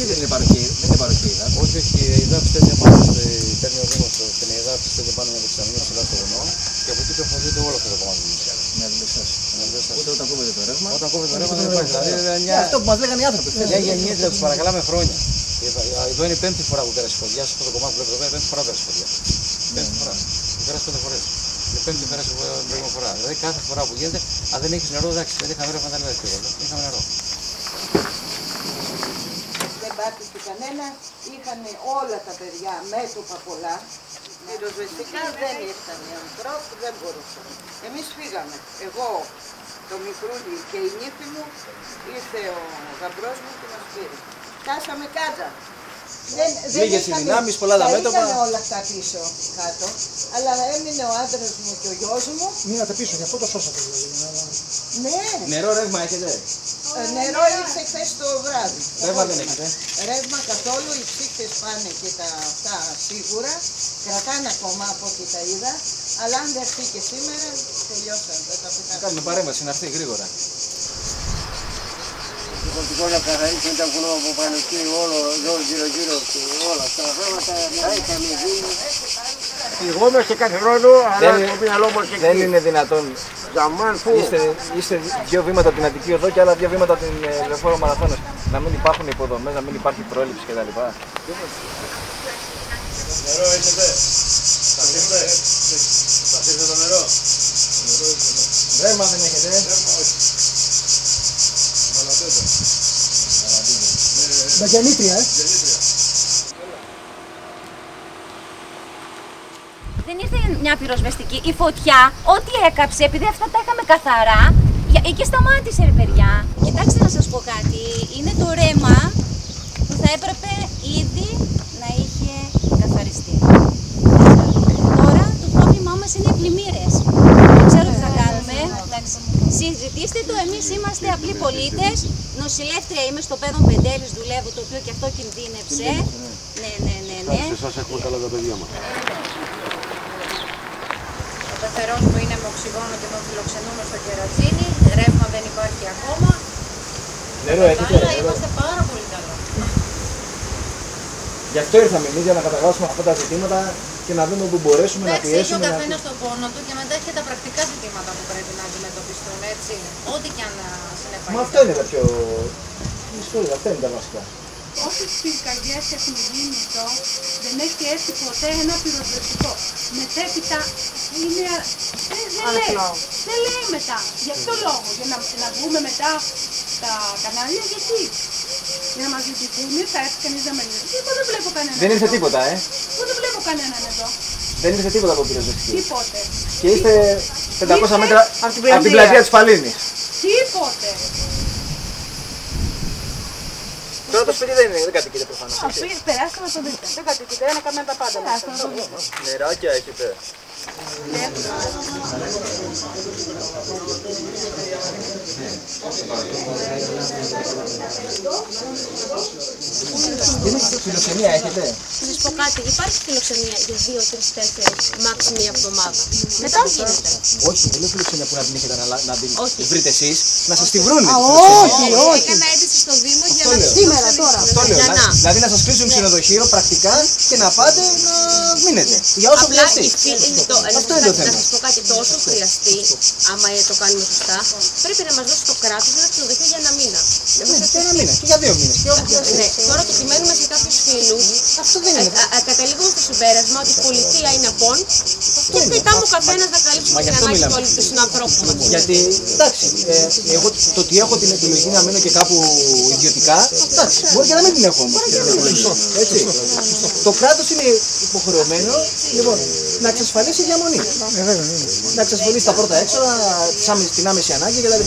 είναι παροχή, δεν είναι παροχή ΕΙΔΑ. Όχι, όχι, η ΕΙΔΑ στέλνει πάνω στη παίρνει ο Δήμος στην ΕΙΔΑ, στέλνει πάνω μια δεξαμενή ψηλά στο βουνό και από εκεί τροφοδοτείται όλο αυτό το κομμάτι. Ναι, δεν σας. Ούτε όταν κόβεται το ρεύμα. Όταν κόβει το ρεύμα δεν υπάρχει. Δηλαδή Ναι, μια, Αυτό που μας λέγανε οι άνθρωποι. χθες. μια γεννιέτρια του παρακαλάμε χρόνια. Εδώ εδώ είναι η πέμπτη φορά που πέρασε η φωτιά, σε αυτό το κομμάτι που βλέπετε εδώ είναι η πέμπτη φορά που πέρασε η φωτιά. Πέμπτη φορά. Που Πέρασε πέντε φορές. Είναι η πέμπτη πέρασε την προηγούμενη φορά. Δηλαδή κάθε φορά που γίνεται, αν δεν έχεις νερό, εντάξει, δεν είχαμε ρεύμα, δεν είναι εύκολο. Δεν είχαμε νερό. Δεν πάτησε κανένα, είχαν όλα τα παιδιά μέτωπα πολλά. Πυροσβεστικά δεν ήρθαν οι ανθρώποι, δεν μπορούσαν. Εμείς φύγαμε. Εγώ, το μικρούλι και η νύφη μου, ήρθε ο γαμπρός μου και μας πήρε. Φτάσαμε κάτω. Δεν, Λίγες οι είχαμε- δυνάμεις, πολλά τα τα μέτωπα. είχαμε όλα αυτά πίσω κάτω, αλλά έμεινε ο άντρας μου και ο γιος μου. Μείνατε πίσω, γι' αυτό το σώσατε δηλαδή. να- Ναι, Νερό ρεύμα έχετε. ε, νερό ήρθε χθες το βράδυ. Ρεύμα δεν έχετε. Ρεύμα καθόλου, οι ψύχτες πάνε και τα αυτά σίγουρα, κρατάνε ακόμα από ό,τι τα είδα, αλλά αν δεν έρθει και σήμερα, τελειώσαν, δεν τα πετάξουν. Κάνουμε παρέμβαση να έρθει γρήγορα. Λοιπόν, την κόλλα καθαρίσει ήταν βουνό από πάνω εκεί, όλο εδώ γύρω γύρω και όλα αυτά τα πράγματα τα είχαμε δει. Φυγόμαστε κάθε χρόνο, αλλά Δεν- το μυαλό μας και Δεν εκεί. είναι δυνατόν. Ζαμάν που Είστε, είστε δύο βήματα από την Αττική Οδό και άλλα δύο βήματα από την ε, Λεωφόρο Μαραθώνος. Να μην υπάρχουν υποδομές, να μην υπάρχει πρόληψη κτλ. Νερό έχετε; Θα σύρθε. Θα σύρθε το νερό; Ρεύμα δεν έχετε. Τα γεννήτρια, ε. Δεν ήρθε μια πυροσβεστική. Η φωτιά, ό,τι έκαψε, επειδή αυτά τα είχαμε καθαρά, για- εκεί σταμάτησε ρε παιδιά. Κοιτάξτε να σας πω κάτι. Είναι το ρέμα που θα έπρεπε ήδη να είχε καθαριστεί. Τώρα το πρόβλημά μας είναι οι πλημμύρες. Δεν ξέρω τι θα κάνουμε. Εντάξει. Συζητήστε το, εμείς είμαστε απλοί πολίτες. Νοσηλεύτρια είμαι στο παιδόν Πεντέλης, δουλεύω, το οποίο και αυτό κινδύνευσε. Ναι, ναι, ναι, ναι. σε εσάς έχουμε καλά τα παιδιά μας. Ο πεθερός μου είναι με οξυγόνο και με φιλοξενούμε στο κερατσίνι. Ρεύμα δεν υπάρχει ακόμα. Νερό έχετε. Αλλά νερό. είμαστε πάρα πολύ καλά. Γι' αυτό ήρθαμε εμείς για να καταγράψουμε αυτά τα ζητήματα και να δούμε που μπορέσουμε να Εντάξει, έχει ο πιέσουμε. να- καθένας τον πόνο του και μετά έχει και τα πρακτικά ζητήματα που πρέπει να αντιμετωπιστούν, έτσι. Ό,τι και αν συνεπάγεται. Μα αυτό είναι τα πιο... η ιστορία, αυτά είναι τα βασικά. Όσες πυρκαγιές έχουν γίνει εδώ, δεν έχει έρθει ποτέ ένα πυροσβεστικό. Μετέπειτα είναι... Δεν, δεν λέει. Δεν λέει μετά. Για ποιο λόγο. Για να, να βγούμε μετά στα κανάλια, γιατί; Για να μας ζητηθούν, θα έρθει κανείς να με λύσει. Εγώ δεν βλέπω κανέναν Δεν ήρθε εδώ. τίποτα, ε. Εγώ δεν βλέπω κανέναν εδώ. Δεν ήρθε τίποτα από πυροσβεστική. Τίποτε. Και είστε 500 Ήρθε μέτρα από την από την πλατεία. πλατεία της Παλίνης. Τίποτε. Τώρα το σπίτι δεν είναι, δεν κατοικείται προφανώς. Ας πει, περάστε να το δείτε. Δεν κατοικείται, ένα καμία τα πάντα. Περάστε να το δείτε. Νεράκια έχετε. Φιλοξενία έχετε; Θα σας πω κάτι, υπάρχει φιλοξενία για 2-3-4 μάξι μία εβδομάδα. Μετά τι γίνεται. Όχι, δεν λέω φιλοξενία που να την έχετε να, να την Όχι. βρείτε εσείς, να σας τη βρούνε. Όχι, όχι. Έκανα αίτηση στο Δήμο για Αυτό να λέω. Σήμερα, τώρα. Αυτό λέω. Για δηλαδή- να. Δηλαδή να σας κλείσουν ξενοδοχείο πρακτικά και να πάτε να μείνετε. Για όσο Απλά χρειαστεί. η φύ- είναι το, Αυτό να, είναι το σας- να θέμα. σας πω κάτι τόσο χρειαστεί, άμα ε, το κάνουμε σωστά, πρέπει να μας δώσει το κράτος ένα ξενοδοχείο για ένα μήνα. Δεν μας Ναι, έχει και ένα μήνα. Και για δύο μήνες. Και όπου χρειαστεί. Ναι, τώρα το κειμένουμε σε κάποιους φίλους. Αυτό δεν είναι. Α- α- Καταλήγουμε στο συμπέρασμα ότι η πολιτεία είναι απόν και είναι. μετά ο καθένας να καλύψει Μα την γι' αυτό ανάγκη του μιλάμε. όλους τους συνανθρώπους μας. Γιατί, εντάξει, ε, εγώ το ότι έχω την επιλογή να μείνω και κάπου ιδιωτικά, εντάξει, μπορεί και να μην την έχω όμως. Έτσι. Το κράτος είναι υποχρεωμένο λοιπόν, να εξασφαλίσει διαμονή. Να εξασφαλίσει τα πρώτα έξοδα, τις άμεσες- την άμεση ανάγκη κτλ.